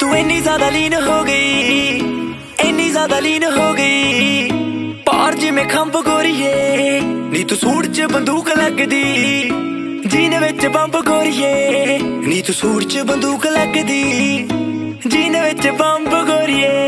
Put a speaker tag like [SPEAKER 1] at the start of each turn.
[SPEAKER 1] ਤੂੰ ਇੰਨੀ ਜ਼ਿਆਦਾ ਲੀਨ ਹੋ ਗਈ, ਇੰਨੀ ਜ਼ਿਆਦਾ ਲੀਨ ਹੋ ਗਈ। ਪਾਰ ਜਿਵੇਂ ਖੰਭ ਗੋਰੀਏ, ਨੀ ਤੂੰ ਸੂਰ 'ਚ ਬੰਦੂਕ ਲੱਗਦੀ, ਜੀਨ ਵਿੱਚ ਬੰਬ ਗੋਰੀਏ। ਨੀ ਤੂੰ ਸੂਰ 'ਚ ਬੰਦੂਕ ਲੱਗਦੀ, ਜੀਨ ਵਿੱਚ ਬੰਬ ਗੋਰੀਏ।